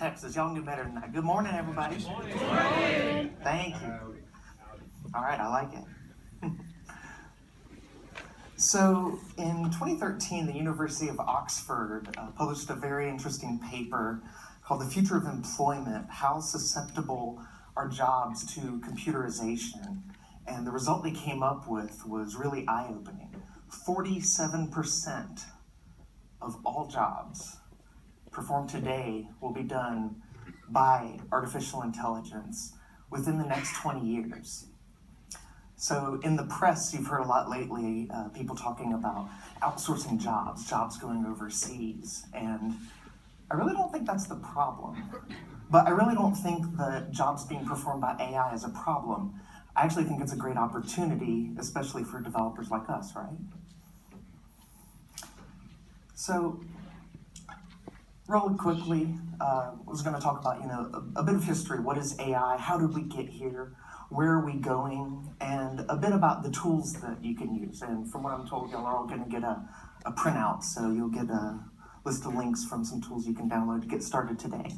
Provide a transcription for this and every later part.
Texas. Y'all knew better than that. Good morning, everybody. Good morning. Thank you. All right, I like it. so, in 2013, the University of Oxford uh, published a very interesting paper called The Future of Employment How Susceptible Are Jobs to Computerization? And the result they came up with was really eye opening 47% of all jobs performed today will be done by artificial intelligence within the next 20 years. So, in the press, you've heard a lot lately uh, people talking about outsourcing jobs, jobs going overseas. And I really don't think that's the problem. But I really don't think that jobs being performed by AI is a problem. I actually think it's a great opportunity, especially for developers like us, right? So, really quickly, uh, I was going to talk about you know a, a, bit of history. What is AI? How did we get here? Where are we going? And a bit about the tools that you can use. And from what I'm told, y'all are all going to get a, a printout, so you'll get a list of links from some tools you can download to get started today.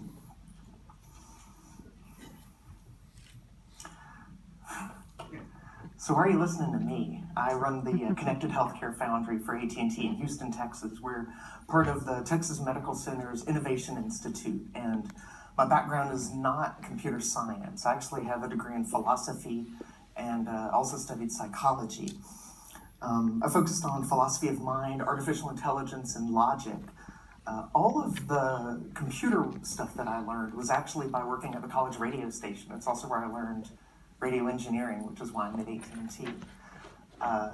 So why are you listening to me? I run the uh, Connected Healthcare Foundry for AT&T in Houston, Texas. We're part of the Texas Medical Center's Innovation Institute, and my background is not computer science. I actually have a degree in philosophy and uh, also studied psychology. Um, I focused on philosophy of mind, artificial intelligence, and logic. Uh, all of the computer stuff that I learned was actually by working at the college radio station. It's also where I learned radio engineering, which is why I'm at AT&T. Uh,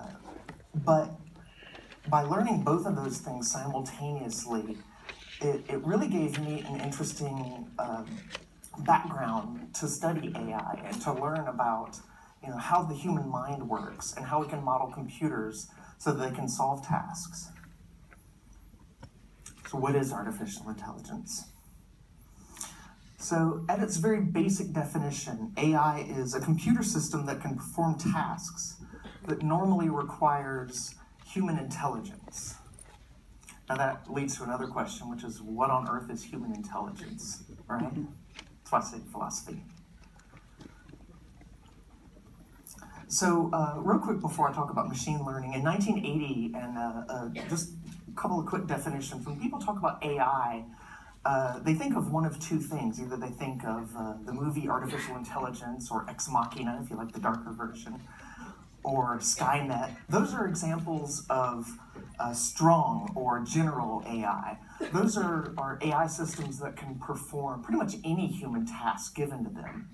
but by learning both of those things simultaneously, it, it really gave me an interesting um, background to study AI and to learn about you know, how the human mind works and how we can model computers so that they can solve tasks. So what is artificial intelligence? So, at its very basic definition, AI is a computer system that can perform tasks that normally requires human intelligence. Now, that leads to another question, which is what on earth is human intelligence, right? That's why I say philosophy. So, uh, real quick before I talk about machine learning, in 1980, and uh, uh, just a couple of quick definitions, when people talk about AI, uh, they think of one of two things. Either they think of uh, the movie Artificial Intelligence or Ex Machina, if you like the darker version, or Skynet. Those are examples of uh, strong or general AI. Those are, are AI systems that can perform pretty much any human task given to them.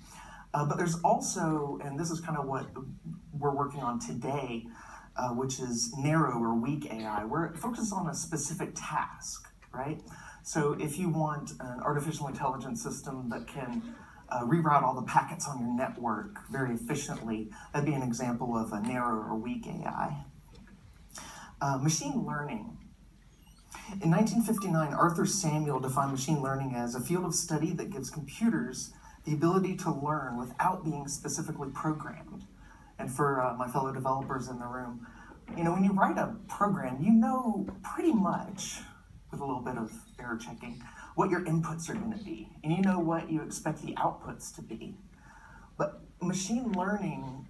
Uh, but there's also, and this is kind of what we're working on today, uh, which is narrow or weak AI, where it focuses on a specific task, right? So if you want an artificial intelligence system that can uh, reroute all the packets on your network very efficiently, that'd be an example of a narrow or weak AI. Uh, machine learning. In 1959, Arthur Samuel defined machine learning as a field of study that gives computers the ability to learn without being specifically programmed. And for uh, my fellow developers in the room, you know, when you write a program, you know pretty much with a little bit of error checking, what your inputs are going to be. And you know what you expect the outputs to be. But machine learning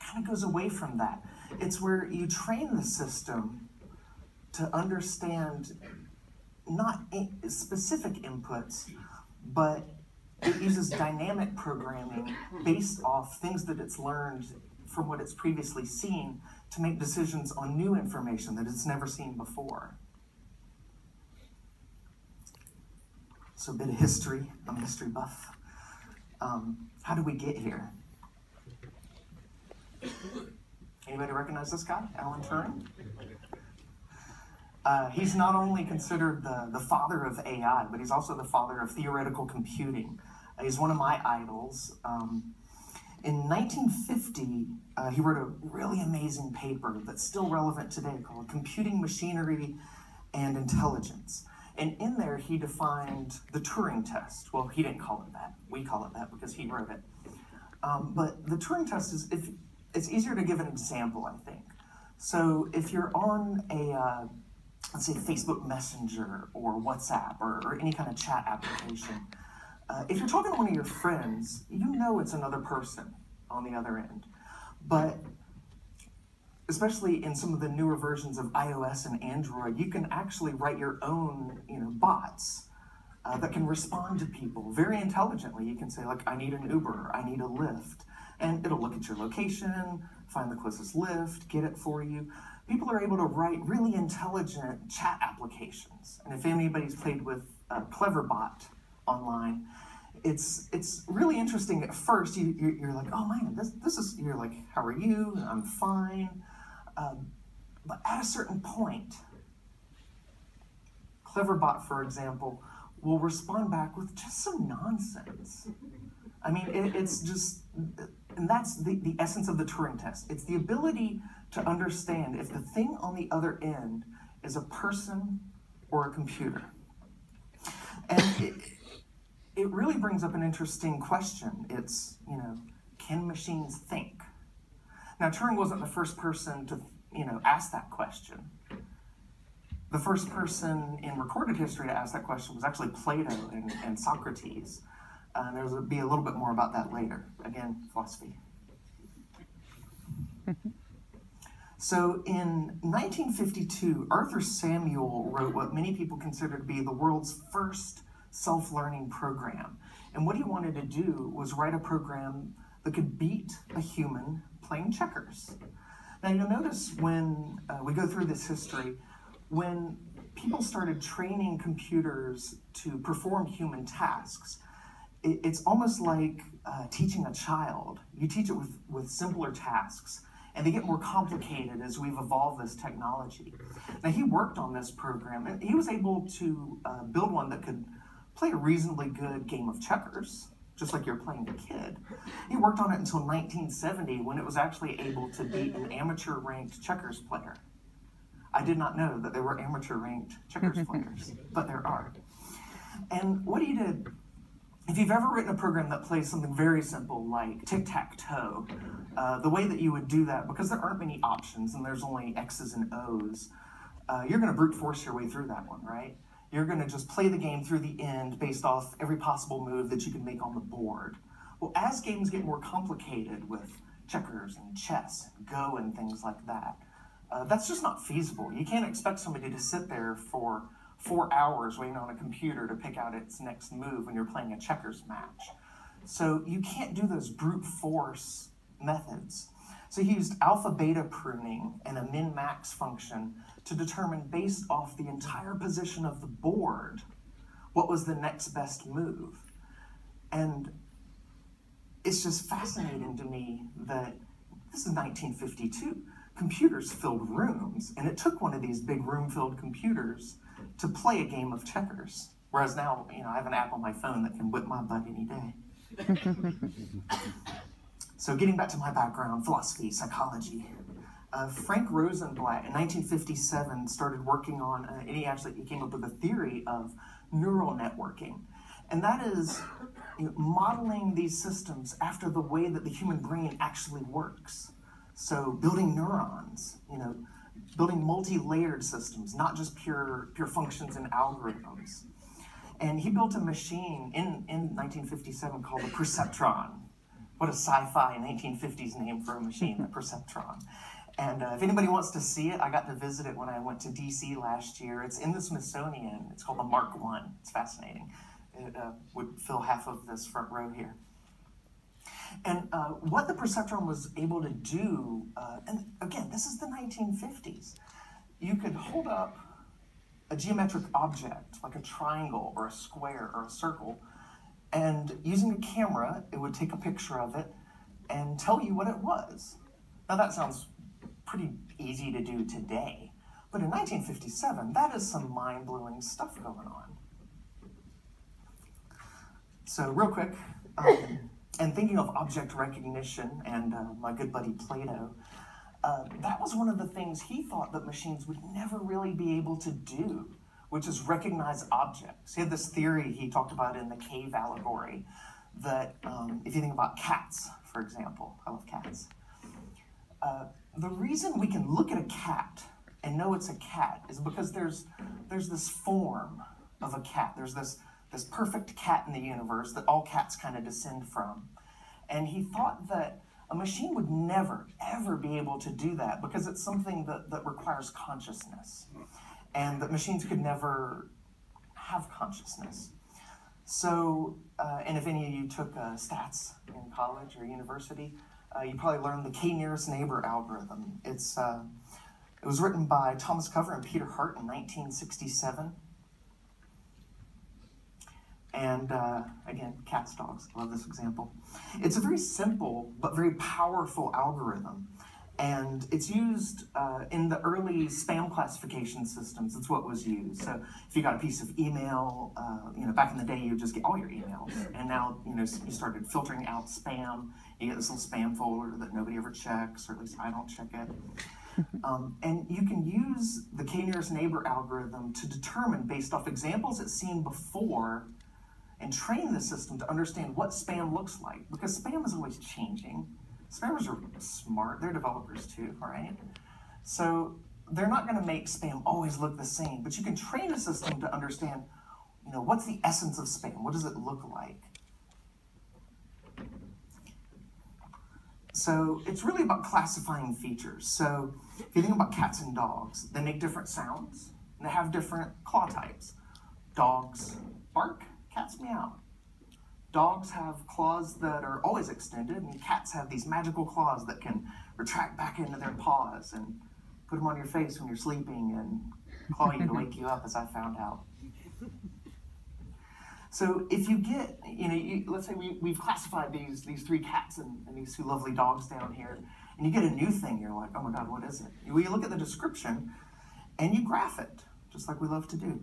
kind of goes away from that. It's where you train the system to understand not specific inputs, but it uses dynamic programming based off things that it's learned from what it's previously seen to make decisions on new information that it's never seen before. So a bit of history. I'm a history buff. Um, how did we get here? Anybody recognize this guy, Alan Turing? Uh, he's not only considered the, the father of AI, but he's also the father of theoretical computing. Uh, he's one of my idols. Um, in 1950, uh, he wrote a really amazing paper that's still relevant today called Computing Machinery and Intelligence. And in there, he defined the Turing test. Well, he didn't call it that. We call it that because he wrote it. Um, but the Turing test is, if it's easier to give an example, I think. So if you're on a, uh, let's say Facebook Messenger or WhatsApp or, or any kind of chat application, uh, if you're talking to one of your friends, you know it's another person on the other end. But especially in some of the newer versions of iOS and Android, you can actually write your own, you know, bots uh, that can respond to people very intelligently. You can say like, I need an Uber, I need a Lyft, and it'll look at your location, find the closest Lyft, get it for you. People are able to write really intelligent chat applications. And if anybody's played with uh, Cleverbot online, it's it's really interesting. At first, you, you're, you're like, oh man, this, this is, you're like, how are you? I'm fine. Um, but at a certain point, Cleverbot, for example, will respond back with just some nonsense. I mean, it, it's just, and that's the, the essence of the Turing test. It's the ability to understand if the thing on the other end is a person or a computer. And it, it really brings up an interesting question. It's, you know, can machines think? Now, Turing wasn't the first person to, you know, ask that question. The first person in recorded history to ask that question was actually Plato and, and Socrates. Uh, there'll be a little bit more about that later. Again, philosophy. so in 1952, Arthur Samuel wrote what many people consider to be the world's first self learning program. And what he wanted to do was write a program that could beat a human playing checkers. Now, you'll notice when uh, we go through this history, when people started training computers to perform human tasks, it, it's almost like uh, teaching a child. You teach it with, with simpler tasks, and they get more complicated as we've evolved this technology. Now, he worked on this program, and he was able to uh, build one that could play a reasonably good game of checkers just like you're playing a kid. He worked on it until 1970 when it was actually able to beat an amateur ranked checkers player. I did not know that there were amateur ranked checkers players, but there are. And what he did, if you've ever written a program that plays something very simple like tic tac toe, uh, the way that you would do that, because there aren't many options and there's only X's and O's, uh, you're going to brute force your way through that one, right? You're going to just play the game through the end based off every possible move that you can make on the board. Well, as games get more complicated with checkers and chess and Go and things like that, uh, that's just not feasible. You can't expect somebody to sit there for four hours waiting on a computer to pick out its next move when you're playing a checkers match. So you can't do those brute force methods. So he used alpha beta pruning and a min max function to determine, based off the entire position of the board, what was the next best move. And it's just fascinating to me that this is 1952. Computers filled rooms, and it took one of these big room filled computers to play a game of checkers. Whereas now, you know, I have an app on my phone that can whip my butt any day. so, getting back to my background philosophy, psychology, uh, Frank Rosenblatt in 1957 started working on, uh, and he actually he came up with a theory of neural networking. And that is you know, modeling these systems after the way that the human brain actually works. So building neurons, you know, building multi-layered systems, not just pure pure functions and algorithms. And he built a machine in, in 1957 called the perceptron. What a sci-fi 1950s name for a machine, the perceptron. And uh, if anybody wants to see it, I got to visit it when I went to DC last year. It's in the Smithsonian. It's called the Mark One. It's fascinating. It uh, would fill half of this front row here. And uh, what the perceptron was able to do, uh, and again, this is the 1950s. You could hold up a geometric object like a triangle or a square or a circle, and using a camera, it would take a picture of it and tell you what it was. Now that sounds pretty easy to do today. But in 1957, that is some mind blowing stuff going on. So, real quick, um, and thinking of object recognition and uh, my good buddy Plato, uh, that was one of the things he thought that machines would never really be able to do, which is recognize objects. He had this theory he talked about in the cave allegory that um, if you think about cats, for example, I love cats. Uh, the reason we can look at a cat and know it's a cat is because there's there's this form of a cat. There's this this perfect cat in the universe that all cats kind of descend from. And he thought that a machine would never, ever be able to do that because it's something that, that requires consciousness. And that machines could never have consciousness. So, uh, and if any of you took uh, stats in college or university, uh, you probably learned the K nearest neighbor algorithm. It's, uh, it was written by Thomas Cover and Peter Hart in 1967. And uh, again, cats, dogs, love this example. It's a very simple but very powerful algorithm. And it's used uh, in the early spam classification systems. It's what was used. So if you got a piece of email, uh, you know, back in the day, you just get all your emails. And now, you know, you started filtering out spam. You get this little spam folder that nobody ever checks, or at least I don't check it. Um, and you can use the k-nearest neighbor algorithm to determine, based off examples it's seen before, and train the system to understand what spam looks like because spam is always changing. Spammers are smart, they're developers too, all right? So they're not going to make spam always look the same, but you can train a system to understand, you know, what's the essence of spam? What does it look like? So it's really about classifying features. So if you think about cats and dogs, they make different sounds and they have different claw types. Dogs bark, cats meow. Dogs have claws that are always extended, and cats have these magical claws that can retract back into their paws and put them on your face when you're sleeping and claw you to wake you up, as I found out. So if you get, you know, you, let's say we, we've classified these these three cats and, and, these two lovely dogs down here, and you get a new thing, you're like, oh my God, what is it? Well, you look at the description and you graph it, just like we love to do.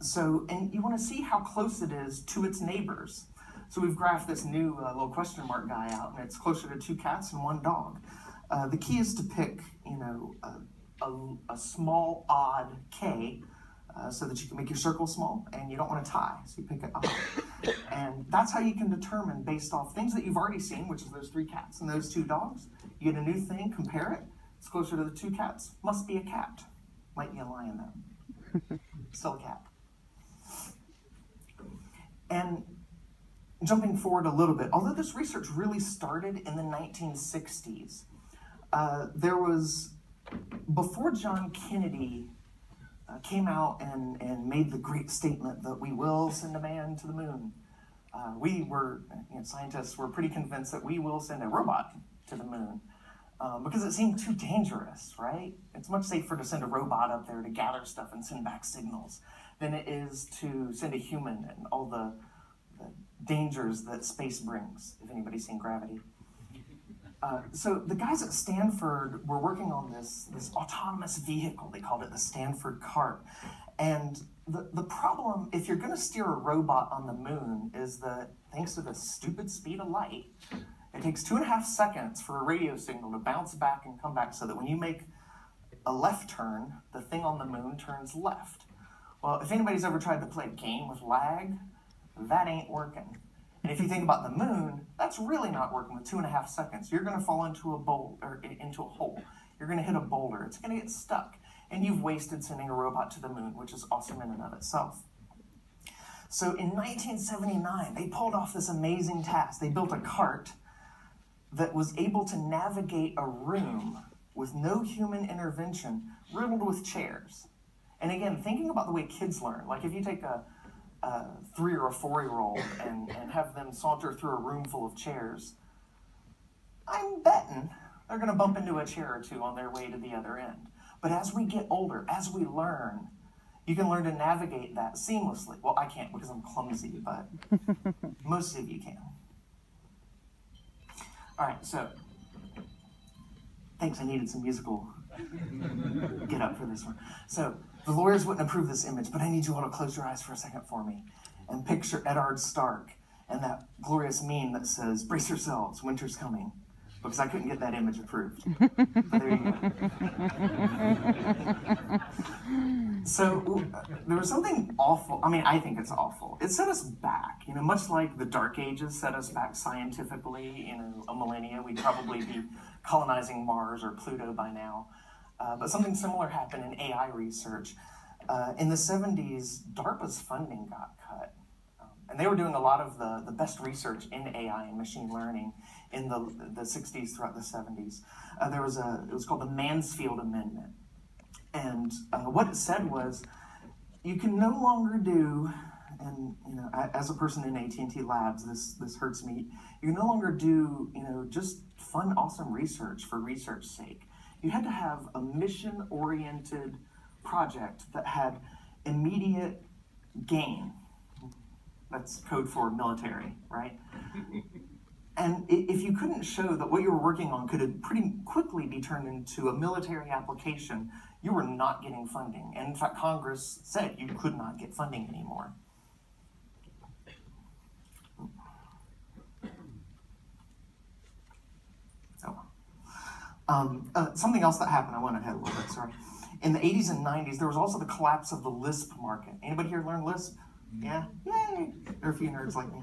So, and you want to see how close it is to its neighbors. So we've graphed this new uh, little question mark guy out, and it's closer to two cats and one dog. Uh, the key is to pick, you know, a, a, a small odd k, uh, so that you can make your circle small, and you don't want to tie, so you pick it odd. and that's how you can determine based off things that you've already seen, which is those three cats and those two dogs. You get a new thing, compare it. It's closer to the two cats. Must be a cat. Might be a lion though. Still a cat. And jumping forward a little bit, although this research really started in the 1960s, uh, there was, before John Kennedy uh, came out and, and made the great statement that we will send a man to the moon, uh, we were, you know, scientists were pretty convinced that we will send a robot to the moon. Um, because it seemed too dangerous, right? It's much safer to send a robot up there to gather stuff and send back signals than it is to send a human and all the, the dangers that space brings, if anybody's seen Gravity. Uh, so the guys at Stanford were working on this, this autonomous vehicle. They called it the Stanford Cart. And the, the problem, if you're going to steer a robot on the moon, is that thanks to the stupid speed of light, it takes two and a half seconds for a radio signal to bounce back and come back so that when you make a left turn, the thing on the moon turns left. Well, if anybody's ever tried to play a game with lag, that ain't working. And if you think about the moon, that's really not working with two and a half seconds. You're going to fall into a bowl or into a hole. You're going to hit a boulder. It's going to get stuck, and you've wasted sending a robot to the moon, which is awesome in and of itself. So in 1979, they pulled off this amazing task. They built a cart that was able to navigate a room with no human intervention, riddled with chairs. And again, thinking about the way kids learn, like if you take a, a three or a four year old and, and have them saunter through a room full of chairs, I'm betting they're going to bump into a chair or two on their way to the other end. But as we get older, as we learn, you can learn to navigate that seamlessly. Well, I can't because I'm clumsy, but most of you can. All right, so thanks. I needed some musical get up for this one. So the lawyers wouldn't approve this image, but I need you all to close your eyes for a second for me and picture Eddard Stark and that glorious meme that says, brace yourselves, winter's coming. Because I couldn't get that image approved. There you go. so there was something awful. I mean, I think it's awful. It set us back, you know, much like the Dark Ages set us back scientifically, you know, a millennia. We'd probably be colonizing Mars or Pluto by now. Uh, but something similar happened in AI research. Uh, in the 70s, DARPA's funding got cut. Um, and they were doing a lot of the, the best research in AI and machine learning in the, the 60s throughout the 70s. Uh, there was a, it was called the Mansfield Amendment. And uh, what it said was, you can no longer do, and you know, as a person in AT&T Labs, this this hurts me. You can no longer do, you know, just fun, awesome research for research's sake. You had to have a mission-oriented project that had immediate gain. That's code for military, right? And if you couldn't show that what you were working on could pretty quickly be turned into a military application, you were not getting funding. And in fact, Congress said you could not get funding anymore. Oh. Um, uh, something else that happened, I went ahead a little bit, sorry. In the 80s and 90s, there was also the collapse of the Lisp market. Anybody here learn Lisp? Yeah, yay! There are a few nerds like me.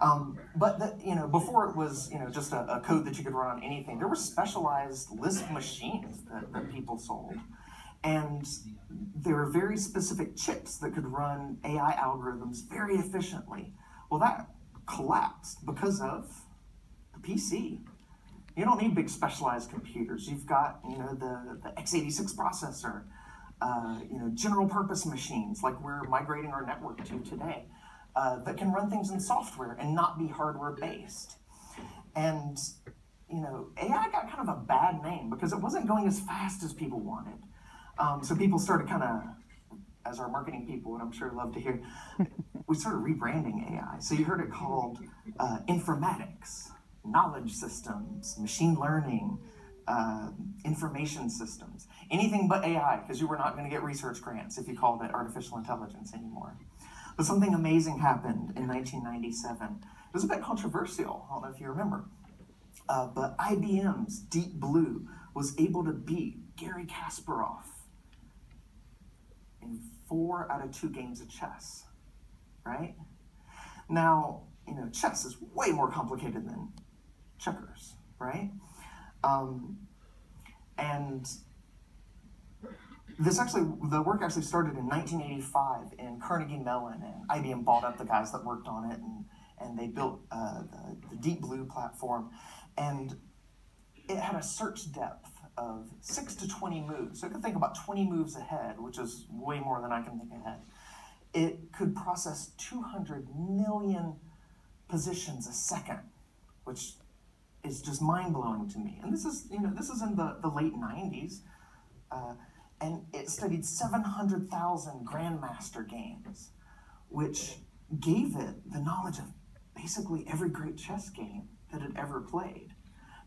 Um, but the, you know, before it was you know just a, a, code that you could run on anything. There were specialized Lisp machines that, that people sold, and there were very specific chips that could run AI algorithms very efficiently. Well, that collapsed because of the PC. You don't need big specialized computers. You've got you know the, the x86 processor uh, you know, general purpose machines like we're migrating our network to today uh, that can run things in software and not be hardware based. And you know, AI got kind of a bad name because it wasn't going as fast as people wanted. Um, so people started kind of, as our marketing people, and I'm sure love to hear, we started rebranding AI. So you heard it called uh, informatics, knowledge systems, machine learning, uh, information systems, anything but AI, because you were not going to get research grants if you called it artificial intelligence anymore. But something amazing happened in 1997. It was a bit controversial. I don't know if you remember. Uh, but IBM's Deep Blue was able to beat Garry Kasparov in four out of two games of chess, right? Now, you know, chess is way more complicated than checkers, right? Um, and this actually, the work actually started in 1985 in Carnegie Mellon, and IBM bought up the guys that worked on it, and, and they built uh, the, the Deep Blue platform. And it had a search depth of 6 to 20 moves. So it could think about 20 moves ahead, which is way more than I can think ahead. It could process 200 million positions a second, which is just mind blowing to me. And this is, you know, this is in the, the late 90s. Uh, and it studied 700,000 Grandmaster games, which gave it the knowledge of basically every great chess game that it ever played.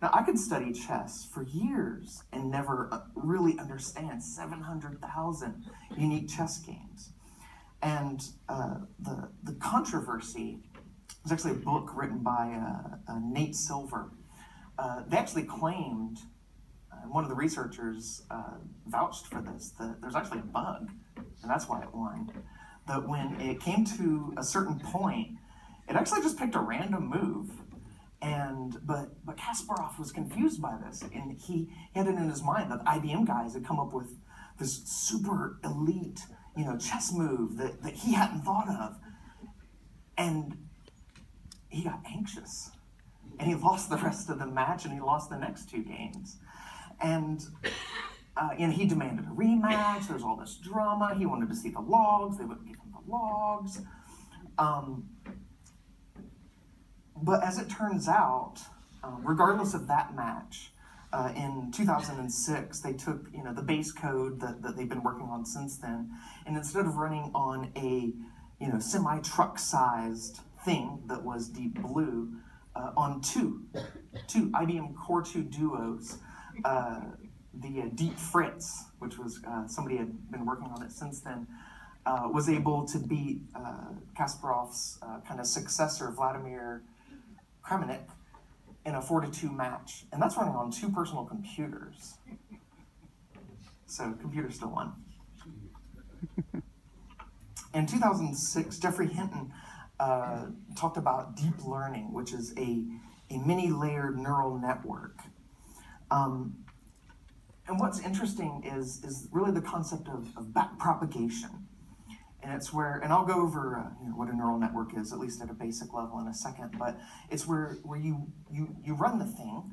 Now, I could study chess for years and never uh, really understand 700,000 unique chess games. And uh, the, the controversy was actually a book written by uh, uh Nate Silver uh, they actually claimed, uh, one of the researchers uh, vouched for this, that there's actually a bug, and that's why it won. That when it came to a certain point, it actually just picked a random move. And but but Kasparov was confused by this, and he, he had it in his mind that IBM guys had come up with this super elite, you know, chess move that, that he hadn't thought of. And he got anxious and he lost the rest of the match and he lost the next two games. And uh, you know, he demanded a rematch. There's all this drama. He wanted to see the logs. They wouldn't give him the logs. Um, but as it turns out, um, regardless of that match, uh, in 2006, they took you know the base code that, that they've been working on since then, and instead of running on a you know semi truck sized thing that was Deep Blue, uh, on two, two IBM Core 2 Duos, uh, the uh, Deep Fritz, which was uh, somebody had been working on it since then, uh, was able to beat uh, Kasparov's kind of successor, Vladimir Kramnik, in a 4 to 2 match. And that's running on two personal computers. So, computer still won. In 2006, Geoffrey Hinton uh, talked about deep learning, which is a, a many layered neural network. Um, and what's interesting is, is really the concept of, of back propagation. And it's where, and I'll go over uh, you know, what a neural network is, at least at a basic level in a second, but it's where, where you, you, you run the thing,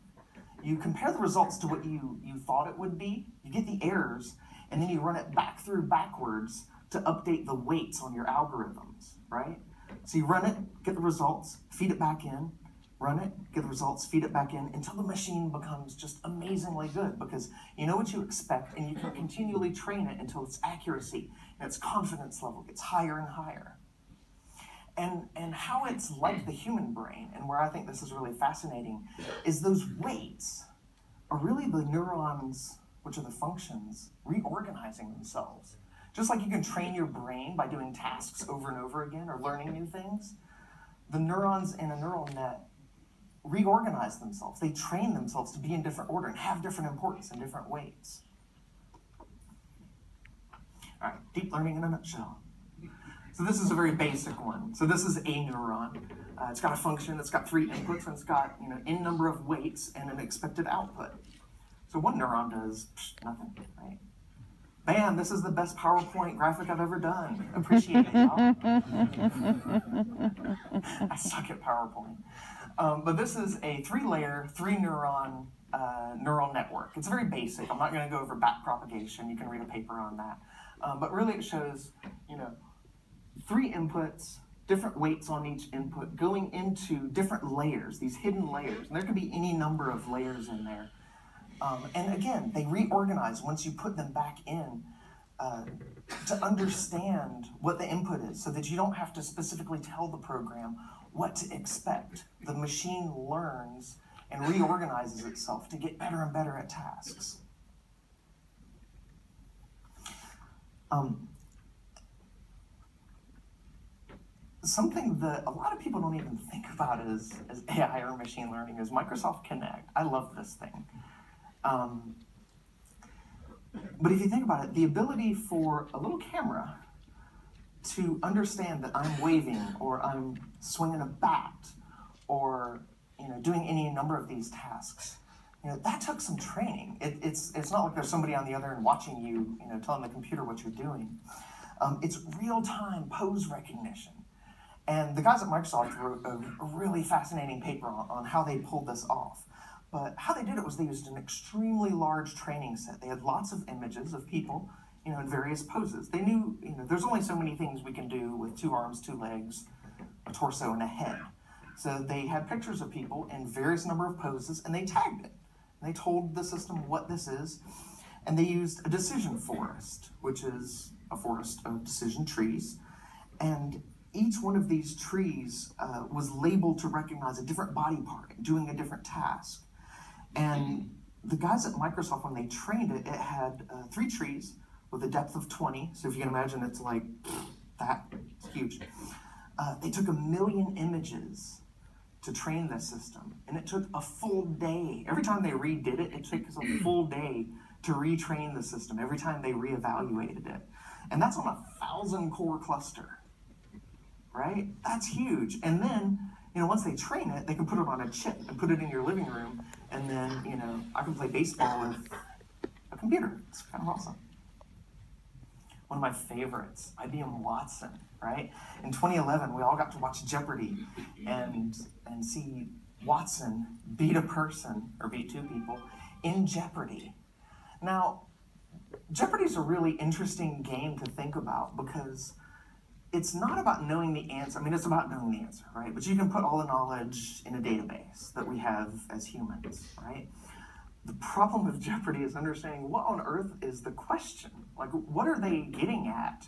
you compare the results to what you, you thought it would be, you get the errors, and then you run it back through backwards to update the weights on your algorithms, right? So you run it, get the results, feed it back in, run it, get the results, feed it back in until the machine becomes just amazingly good because you know what you expect and you can continually train it until its accuracy and its confidence level gets higher and higher. And, and how it's like the human brain, and where I think this is really fascinating, is those weights are really the neurons, which are the functions, reorganizing themselves. Just like you can train your brain by doing tasks over and over again or learning new things, the neurons in a neural net reorganize themselves. They train themselves to be in different order and have different importance in different ways. All right, deep learning in a nutshell. So this is a very basic one. So this is a neuron. Uh, it's got a function, it's got three inputs, and it's got you know n number of weights and an expected output. So one neuron does psh, nothing, right? Bam, this is the best PowerPoint graphic I've ever done. Appreciate it, y'all. I suck at PowerPoint. Um, but this is a three-layer, three-neuron uh, neural network. It's very basic. I'm not going to go over back propagation. You can read a paper on that. Um, but really it shows, you know, three inputs, different weights on each input, going into different layers, these hidden layers. And there could be any number of layers in there. Um, and again, they reorganize once you put them back in uh, to understand what the input is so that you don't have to specifically tell the program what to expect. The machine learns and reorganizes itself to get better and better at tasks. Um, something that a lot of people don't even think about as, as AI or machine learning is Microsoft Kinect. I love this thing. Um, but if you think about it, the ability for a little camera to understand that I'm waving or I'm swinging a bat or you know doing any number of these tasks, you know that took some training. It, it's it's not like there's somebody on the other end watching you, you know, telling the computer what you're doing. Um, it's real time pose recognition. And the guys at Microsoft wrote a, really fascinating paper on, on how they pulled this off. But how they did it was they used an extremely large training set. They had lots of images of people you know, in various poses. They knew, you know, there's only so many things we can do with two arms, two legs, a torso, and a head. So they had pictures of people in various number of poses, and they tagged it. And they told the system what this is, and they used a decision forest, which is a forest of decision trees. And each one of these trees uh, was labeled to recognize a different body part, doing a different task. And the guys at Microsoft, when they trained it, it had uh, three trees with a depth of 20. So if you can imagine, it's like that, it's huge. Uh, they took a million images to train this system, and it took a full day. Every time they redid it, it took a full day to retrain the system. Every time they reevaluated it, and that's on a thousand core cluster, right? That's huge. And then, you know, once they train it, they can put it on a chip and put it in your living room, and then, you know, I can play baseball with a computer. It's kind of awesome one of my favorites, IBM Watson, right? In 2011, we all got to watch Jeopardy and, and see Watson beat a person, or beat two people, in Jeopardy. Now, Jeopardy is a really interesting game to think about because it's not about knowing the answer. I mean, it's about knowing the answer, right? But you can put all the knowledge in a database that we have as humans, right? the problem with Jeopardy is understanding what on earth is the question? Like, what are they getting at?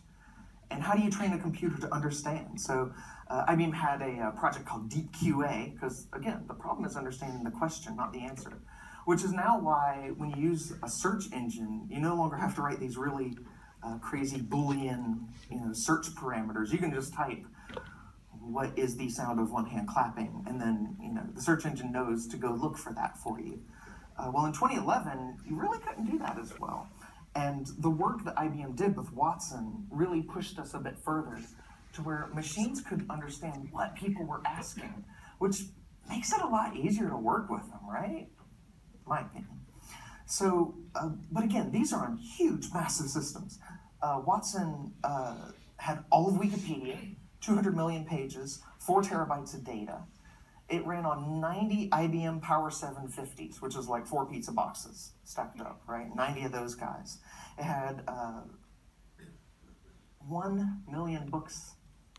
And how do you train a computer to understand? So, uh, IBM had a, a uh, project called Deep QA, because again, the problem is understanding the question, not the answer. Which is now why, when you use a search engine, you no longer have to write these really uh, crazy Boolean, you know, search parameters. You can just type, "What is the sound of one hand clapping?" and then, you know, the search engine knows to go look for that for you. Uh, well, in 2011, you really couldn't do that as well. And the work that IBM did with Watson really pushed us a bit further to where machines could understand what people were asking, which makes it a lot easier to work with them, right? My opinion. So, uh, but again, these are on huge, massive systems. Uh, Watson uh, had all of Wikipedia, 200 million pages, four terabytes of data. It ran on 90 IBM Power 750s, which is like four pizza boxes stacked up, right? 90 of those guys. It had uh, 1 million books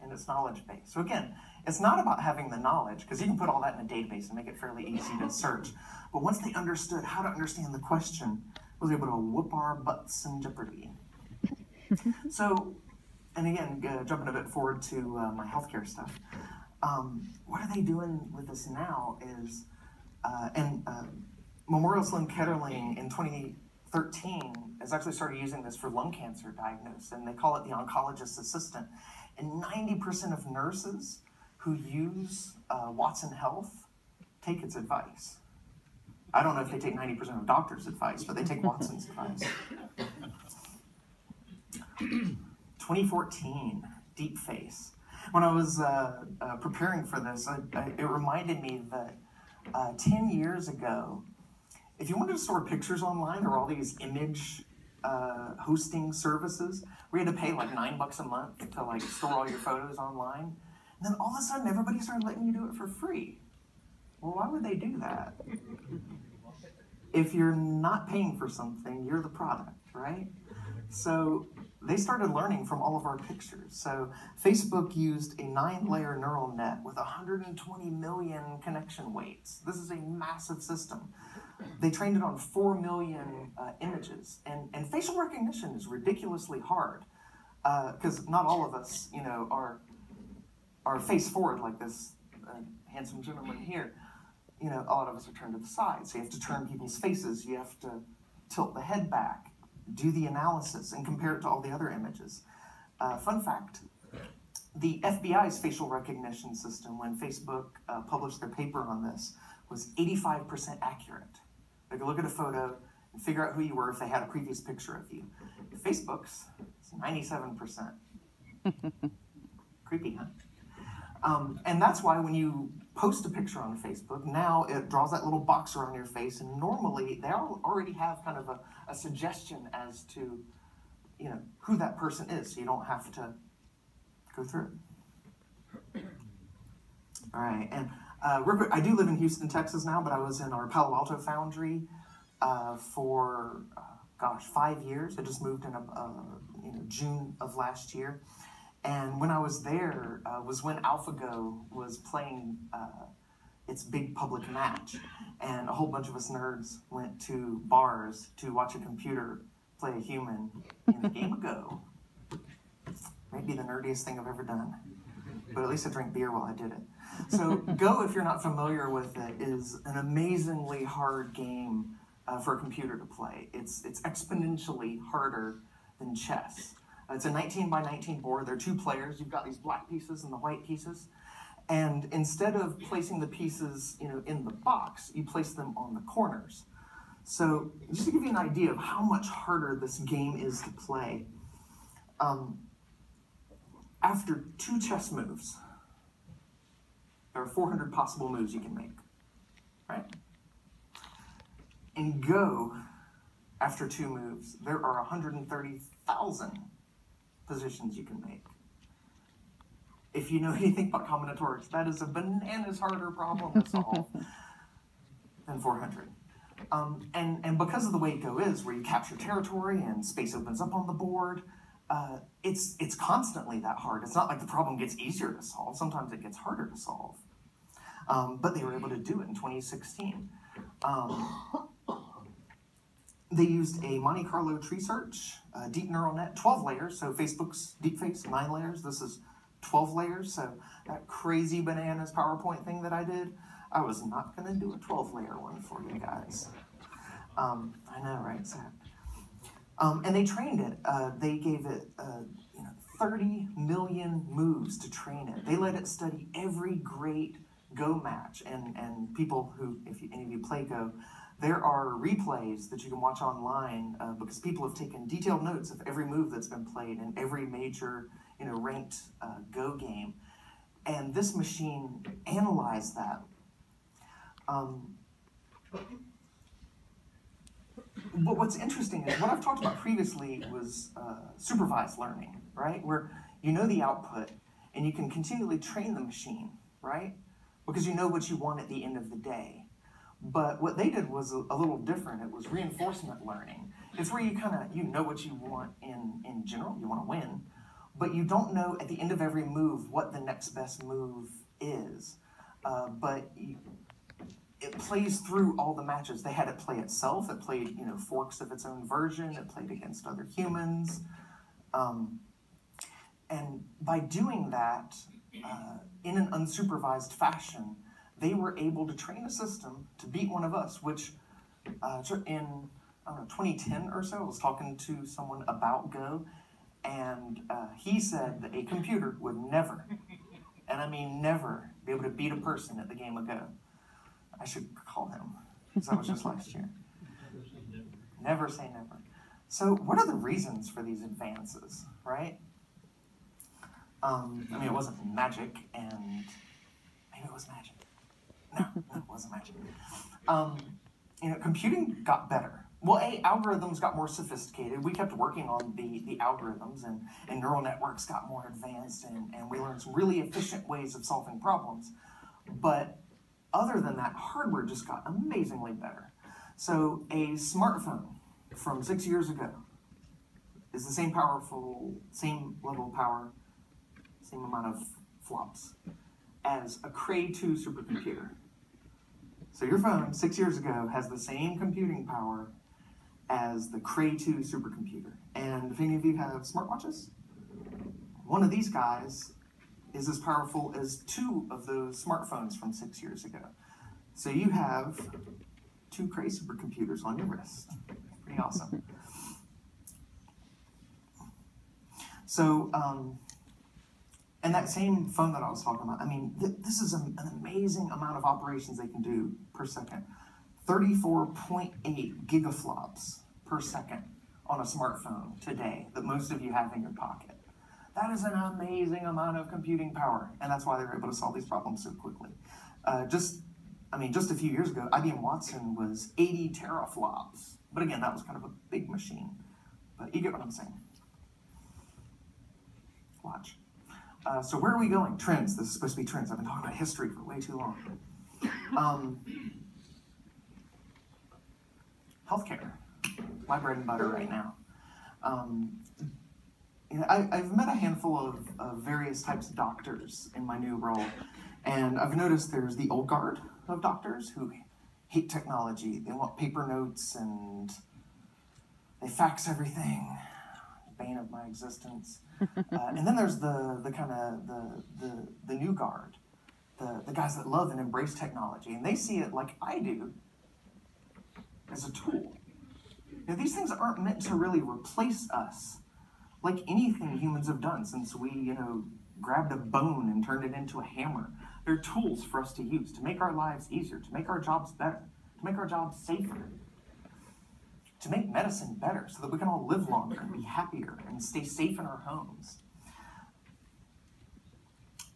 in its knowledge base. So again, it's not about having the knowledge, because you can put all that in a database and make it fairly easy to search. But once they understood how to understand the question, was able to whoop our butts in Jeopardy. so, and again, uh, jumping a bit forward to uh, my healthcare stuff. Um, what are they doing with this now is, uh, and uh, Memorial Sloan Kettering in 2013 has actually started using this for lung cancer diagnosis, and they call it the oncologist assistant. And 90% of nurses who use uh, Watson Health take its advice. I don't know if they take 90% of doctors' advice, but they take Watson's advice. 2014, Deep Face. When I was uh, uh, preparing for this, I, I, it reminded me that uh, 10 years ago, if you wanted to store pictures online, there were all these image uh, hosting services where you had to pay like nine bucks a month to like store all your photos online. Then all of a sudden, everybody started letting you do it for free. Well, why would they do that? If you're not paying for something, you're the product, right? So they started learning from all of our pictures. So Facebook used a nine layer neural net with 120 million connection weights. This is a massive system. They trained it on 4 million uh, images. And, and facial recognition is ridiculously hard because uh, not all of us, you know, are, are face forward like this uh, handsome gentleman here. You know, a lot of us are turned to the side. So you have to turn people's faces. You have to tilt the head back do the analysis and compare it to all the other images. Uh, fun fact, the FBI's facial recognition system, when Facebook uh, published their paper on this, was 85% accurate. They could look at a photo and figure out who you were if they had a previous picture of you. Facebook's is 97%. Creepy, huh? Um, and that's why when you post a picture on Facebook, now it draws that little box around your face, and normally they already have kind of a, a suggestion as to, you know, who that person is, so you don't have to go through it. All right, and uh, quick, I do live in Houston, Texas now, but I was in our Palo Alto foundry uh, for, uh, gosh, five years. I just moved in a, uh, you know, June of last year. And when I was there uh, was when AlphaGo was playing uh, its big public match, and a whole bunch of us nerds went to bars to watch a computer play a human in the game of Go. Maybe the nerdiest thing I've ever done, but at least I drank beer while I did it. So Go, if you're not familiar with it, is an amazingly hard game uh, for a computer to play. It's it's exponentially harder than chess. It's a 19 by 19 board. There are two players. You've got these black pieces and the white pieces. And instead of placing the pieces, you know, in the box, you place them on the corners. So just to give you an idea of how much harder this game is to play, um, after two chess moves, there are 400 possible moves you can make, right? In Go, after two moves, there are 130,000 positions you can make. If you know anything about combinatorics, that is a bananas harder problem to solve than 400. Um, and, and because of the way Go is, where you capture territory and space opens up on the board, uh, it's, it's constantly that hard. It's not like the problem gets easier to solve. Sometimes it gets harder to solve. Um, but they were able to do it in 2016. Um, they used a Monte Carlo tree search, deep neural net, 12 layers. So Facebook's DeepFace, nine layers. This is 12 layers. So that crazy bananas PowerPoint thing that I did, I was not going to do a 12 layer one for you guys. Um, I know, right? Sad. Um, and they trained it. Uh, they gave it uh, you know, 30 million moves to train it. They let it study every great Go match. And, and people who, if you, any of you play Go, there are replays that you can watch online uh, because people have taken detailed notes of every move that's been played in every major, you know, ranked uh, Go game, and this machine analyzed that. Um, but what's interesting is what I've talked about previously was uh, supervised learning, right? Where you know the output and you can continually train the machine, right? Because you know what you want at the end of the day. But what they did was a, a little different. It was reinforcement learning. It's where you kind of you know what you want in in general. You want to win, but you don't know at the end of every move what the next best move is. Uh, but you, it plays through all the matches. They had it play itself. It played, you know, forks of its own version. It played against other humans. Um, and by doing that uh, in an unsupervised fashion, they were able to train a system to beat one of us, which uh, in know, 2010 or so, I was talking to someone about Go, and uh, he said that a computer would never, and I mean never, be able to beat a person at the game of Go. I should call him, because that was just last year. Never say never. So, what are the reasons for these advances, right? Um, I mean, it wasn't magic, and maybe it was magic. No, it wasn't magic. Um, you know, computing got better. Well, A, algorithms got more sophisticated. We kept working on the, the algorithms, and, and neural networks got more advanced, and, and we learned some really efficient ways of solving problems. But other than that, hardware just got amazingly better. So a smartphone from six years ago is the same powerful, same level of power, same amount of flops as a Cray 2 supercomputer. So your phone six years ago has the same computing power as the Cray 2 supercomputer. And if any of you have smartwatches, one of these guys is as powerful as two of those smartphones from six years ago. So you have two Cray supercomputers on your wrist. Pretty awesome. So, um, and that same phone that I was talking about, I mean, th this is a, an amazing amount of operations they can do per second. 34.8 gigaflops per second on a smartphone today that most of you have in your pocket. That is an amazing amount of computing power, and that's why they were able to solve these problems so quickly. Uh, just, I mean, just a few years ago, IBM Watson was 80 teraflops, but again, that was kind of a big machine. But you get what I'm saying. Watch. Uh, so where are we going? Trends. This is supposed to be trends. I've been talking about history for way too long. Um, healthcare, my bread and butter right now. Um, you know, I, have met a handful of, of, various types of doctors in my new role, and I've noticed there's the old guard of doctors who hate technology. They want paper notes and they fax everything. Bane of my existence. uh, and then there's the the kind of the, the the new guard, the the guys that love and embrace technology, and they see it like I do as a tool. Now, these things aren't meant to really replace us like anything humans have done since we, you know, grabbed a bone and turned it into a hammer. They're tools for us to use to make our lives easier, to make our jobs better, to make our jobs safer, to make medicine better so that we can all live longer and be happier and stay safe in our homes.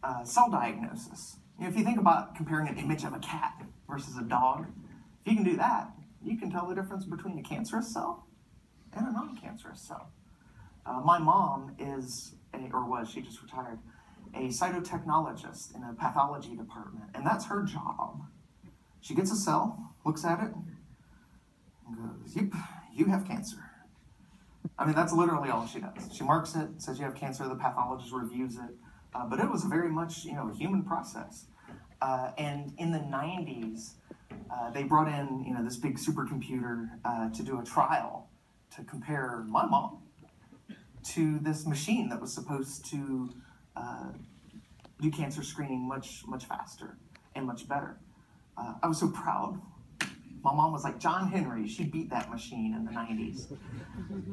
Uh, cell diagnosis. You know, if you think about comparing an image of a cat versus a dog, if you can do that, you can tell the difference between a cancerous cell and a non-cancerous cell. Uh, my mom is, a, or was, she just retired, a cytotechnologist in a pathology department, and that's her job. She gets a cell, looks at it, and goes, Yep, you have cancer. I mean, that's literally all she does. She marks it, says you have cancer, the pathologist reviews it, uh, but it was very much, you know, a human process. Uh, and in the 90s, uh, they brought in, you know, this big supercomputer uh, to do a trial to compare my mom to this machine that was supposed to uh, do cancer screening much, much faster and much better. Uh, I was so proud. My mom was like John Henry. She beat that machine in the 90s.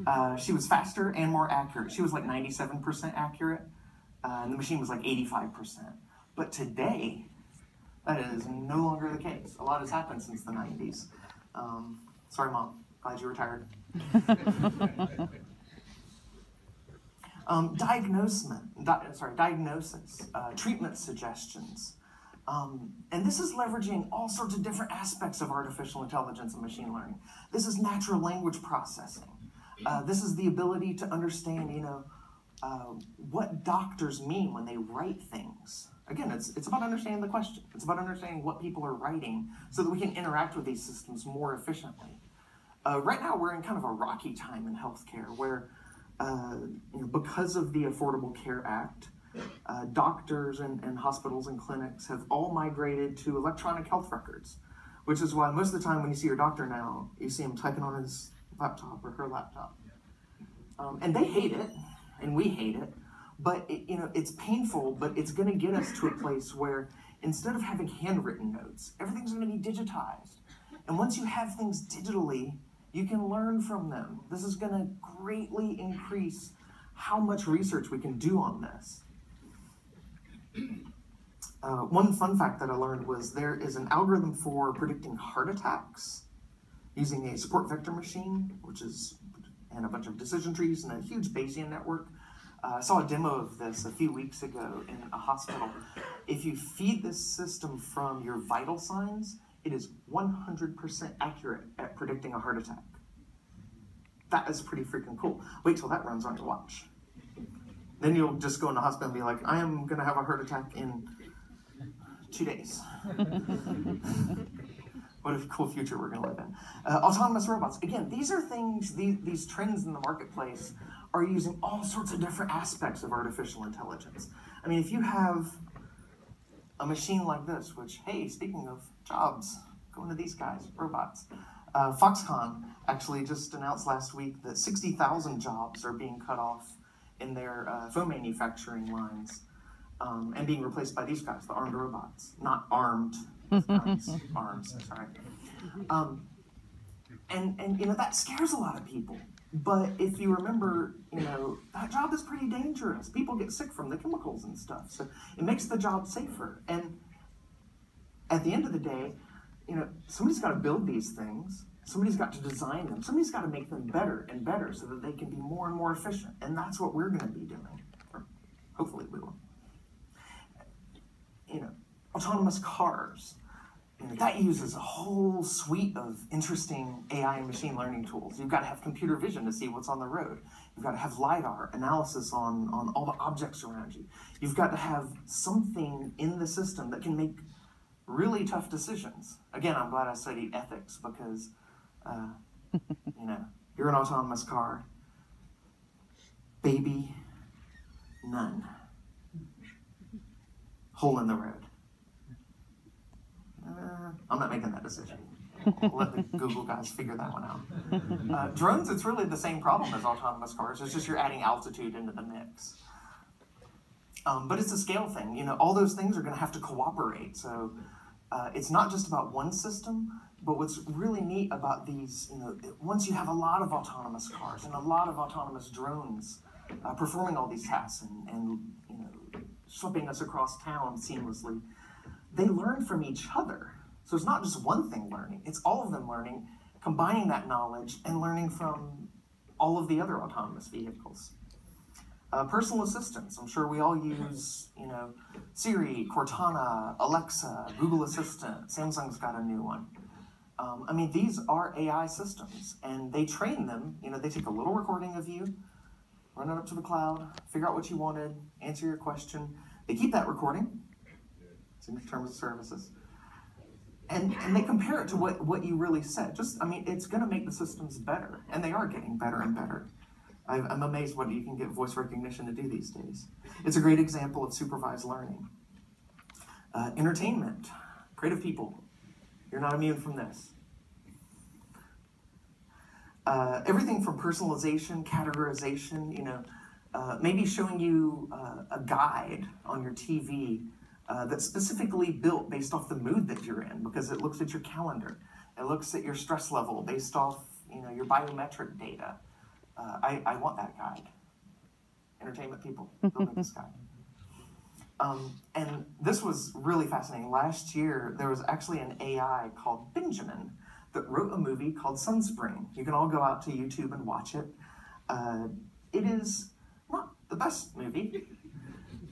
Uh, she was faster and more accurate. She was like 97% accurate, uh, and the machine was like 85%. But today, that is no longer the case. A lot has happened since the 90s. Um, sorry, Mom. Glad you retired. Um, diagnosement, di sorry, diagnosis, uh, treatment suggestions. Um, and this is leveraging all sorts of different aspects of artificial intelligence and machine learning. This is natural language processing. Uh, this is the ability to understand, you know, uh, what doctors mean when they write things. Again, it's, it's about understanding the question. It's about understanding what people are writing so that we can interact with these systems more efficiently. Uh, right now, we're in kind of a rocky time in healthcare where, uh, you know, because of the Affordable Care Act, uh, doctors and, and hospitals and clinics have all migrated to electronic health records, which is why most of the time when you see your doctor now, you see him typing on his laptop or her laptop. Um, and they hate it, and we hate it, but it, you know it's painful, but it's going to get us to a place where instead of having handwritten notes, everything's going to be digitized. And once you have things digitally, you can learn from them. This is going to greatly increase how much research we can do on this. Uh, one fun fact that I learned was there is an algorithm for predicting heart attacks using a support vector machine, which is and a bunch of decision trees and a huge Bayesian network. Uh, I saw a demo of this a few weeks ago in a hospital. If you feed this system from your vital signs, it is 100% accurate at predicting a heart attack. That is pretty freaking cool. Wait till that runs on your watch. Then you'll just go in the hospital and be like, I am going to have a heart attack in two days. what a cool future we're going to live in. Uh, autonomous robots. Again, these are things, these, these trends in the marketplace are using all sorts of different aspects of artificial intelligence. I mean, if you have a machine like this, which, hey, speaking of jobs, going to these guys, robots. Uh, Foxconn actually just announced last week that 60,000 jobs are being cut off in their uh, phone manufacturing lines um, and being replaced by these guys, the armed robots. Not armed, guys, arms, sorry. Um, and, and, you know, that scares a lot of people. But if you remember, you know, that job is pretty dangerous. People get sick from the chemicals and stuff. So it makes the job safer. And at the end of the day, you know, somebody's got to build these things. Somebody's got to design them. Somebody's got to make them better and better so that they can be more and more efficient. And that's what we're going to be doing. Or hopefully we will. Autonomous cars that uses a whole suite of interesting AI and machine learning tools. You've got to have computer vision to see what's on the road. You've got to have LiDAR, analysis on, on all the objects around you. You've got to have something in the system that can make really tough decisions. Again, I'm glad I studied ethics because, uh, you know, you're an autonomous car. Baby, none. Hole in the road uh, I'm not making that decision. Let the Google guys figure that one out. Uh, drones, it's really the same problem as autonomous cars. It's just you're adding altitude into the mix. Um, but it's a scale thing. You know, all those things are going to have to cooperate. So uh, it's not just about one system, but what's really neat about these, you know, once you have a lot of autonomous cars and a lot of autonomous drones uh, performing all these tasks and, and you know, slipping us across town seamlessly, they learn from each other. So it's not just one thing learning, it's all of them learning, combining that knowledge and learning from all of the other autonomous vehicles. Uh, personal assistants, I'm sure we all use, you know, Siri, Cortana, Alexa, Google Assistant, Samsung's got a new one. Um, I mean, these are AI systems, and they train them, you know, they take a little recording of you, run it up to the cloud, figure out what you wanted, answer your question. They keep that recording, in terms of services. And, and they compare it to what, what you really said. Just, I mean, it's going to make the systems better, and they are getting better and better. I, I'm amazed what you can get voice recognition to do these days. It's a great example of supervised learning. Uh, entertainment, creative people, you're not immune from this. Uh, everything from personalization, categorization, you know, uh, maybe showing you uh, a guide on your TV uh, that's specifically built based off the mood that you're in because it looks at your calendar. It looks at your stress level based off you know your biometric data. Uh, I, I want that guide. Entertainment people, building this guide. Um, and this was really fascinating. Last year, there was actually an AI called Benjamin that wrote a movie called Sunspring. You can all go out to YouTube and watch it. Uh, it is not the best movie,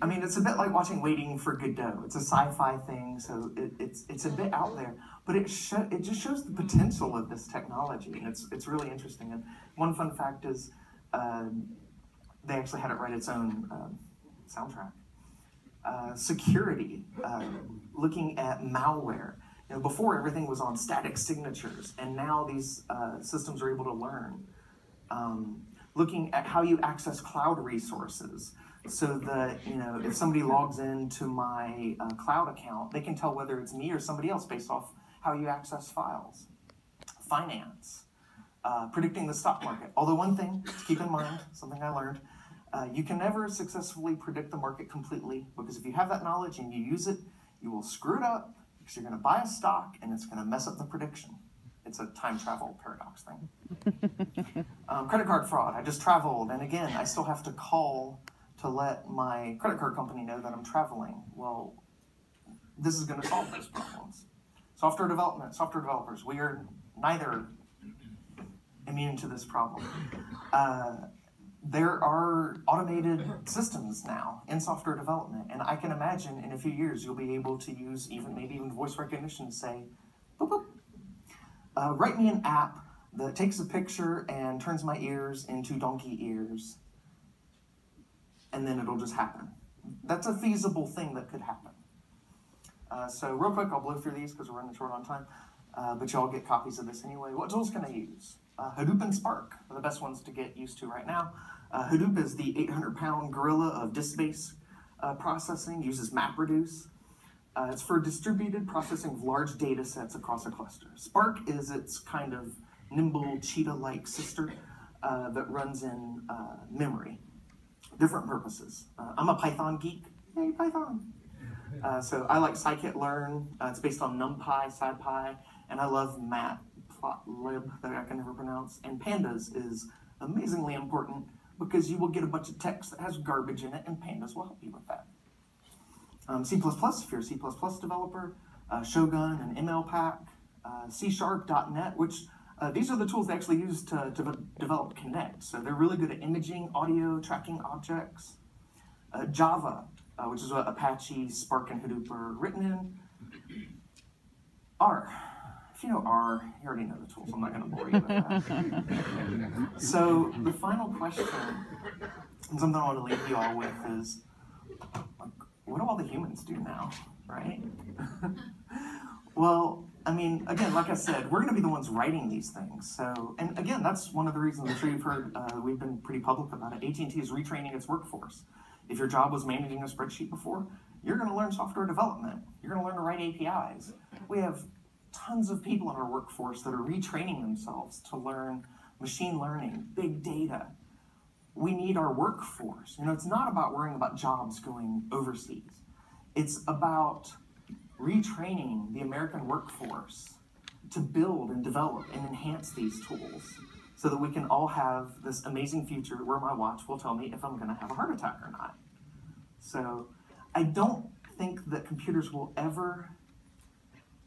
I mean, it's a bit like watching Waiting for Godot. It's a sci-fi thing, so it, it's it's a bit out there, but it it just shows the potential of this technology, and it's it's really interesting. And one fun fact is, uh, they actually had it write its own uh, soundtrack. Uh, security, uh, looking at malware. You know, before everything was on static signatures, and now these uh, systems are able to learn. Um, looking at how you access cloud resources so that you know if somebody logs into my uh, cloud account they can tell whether it's me or somebody else based off how you access files finance uh, predicting the stock market although one thing to keep in mind something i learned uh, you can never successfully predict the market completely because if you have that knowledge and you use it you will screw it up because you're going to buy a stock and it's going to mess up the prediction it's a time travel paradox thing. um, credit card fraud. I just traveled, and again, I still have to call to let my credit card company know that I'm traveling. Well, this is going to solve those problems. Software development, software developers, we are neither immune to this problem. Uh, there are automated systems now in software development, and I can imagine in a few years you'll be able to use even maybe even voice recognition to say, boop, boop, uh, write me an app that takes a picture and turns my ears into donkey ears, and then it'll just happen. That's a feasible thing that could happen. Uh, so real quick, I'll blow through these because we're running short on time, uh, but y'all get copies of this anyway. What tools can I use? Uh, Hadoop and Spark are the best ones to get used to right now. Uh, Hadoop is the 800-pound gorilla of disk-based uh, processing, uses MapReduce. Uh, it's for distributed processing of large data sets across a cluster. Spark is its kind of nimble cheetah-like sister that runs in memory. Different purposes. Uh, I'm a Python geek. Yay, Python! Uh, so I like scikit-learn. Uh, it's based on NumPy, SciPy, and I love matplotlib that I can never pronounce. And pandas is amazingly important because you will get a bunch of text that has garbage in it, and pandas will help you with that. Um, C++, if you're a C++ developer, uh, Shogun and MLPack, uh, C Sharp.net, which uh, these are the tools they actually use to, to develop Kinect. So they're really good at imaging, audio, tracking objects. Uh, Java, uh, which is what Apache, Spark, and Hadoop are written in. R. If you know R, you already know the tools. I'm not going to bore you with that. so the final question, and something I want to leave you all with is, what do all the humans do now, right? well, I mean, again, like I said, we're going to be the ones writing these things. So, and again, that's one of the reasons I'm sure you've heard uh, we've been pretty public about it. AT&T is retraining its workforce. If your job was managing a spreadsheet before, you're going to learn software development. You're going to learn to write APIs. We have tons of people in our workforce that are retraining themselves to learn machine learning, big data, we need our workforce. You know, it's not about worrying about jobs going overseas. It's about retraining the American workforce to build and develop and enhance these tools so that we can all have this amazing future where my watch will tell me if I'm going to have a heart attack or not. So I don't think that computers will ever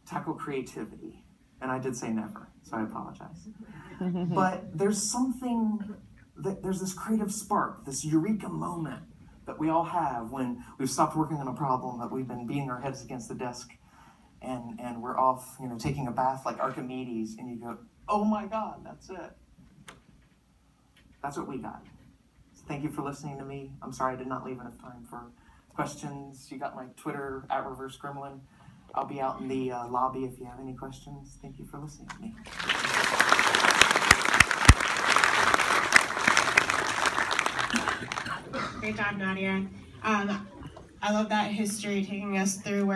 tackle creativity. And I did say never, so I apologize. but there's something that there's this creative spark, this eureka moment that we all have when we've stopped working on a problem that we've been beating our heads against the desk and, and we're off, you know, taking a bath like Archimedes and you go, oh my God, that's it. That's what we got. So thank you for listening to me. I'm sorry I did not leave enough time for questions. You got my Twitter at Reverse Gremlin. I'll be out in the uh, lobby if you have any questions. Thank you for listening to me. Great job, Nadia. Um, I love that history taking us through where